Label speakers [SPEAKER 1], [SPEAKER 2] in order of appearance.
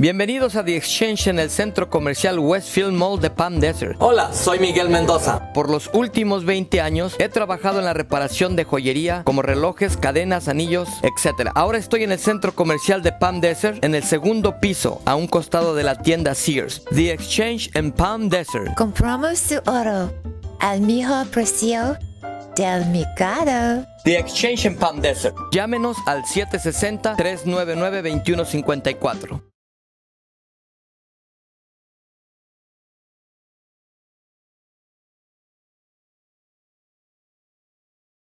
[SPEAKER 1] Bienvenidos a The Exchange en el centro comercial Westfield Mall de Palm Desert.
[SPEAKER 2] Hola, soy Miguel Mendoza.
[SPEAKER 1] Por los últimos 20 años he trabajado en la reparación de joyería como relojes, cadenas, anillos, etc. Ahora estoy en el centro comercial de Palm Desert en el segundo piso, a un costado de la tienda Sears. The Exchange en Palm Desert.
[SPEAKER 3] Compramos su oro al mejor precio del mercado.
[SPEAKER 1] The Exchange en Palm Desert. Llámenos al 760-399-2154.